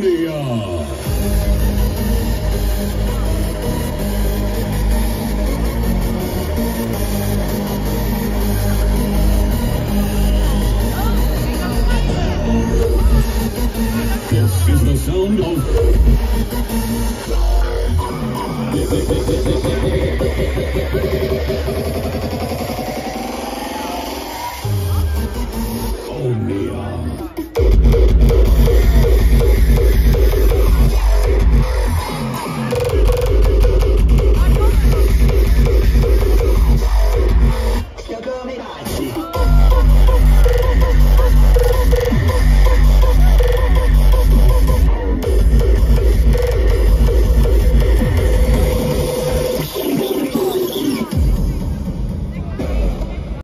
Australia. This is the sound of Sí.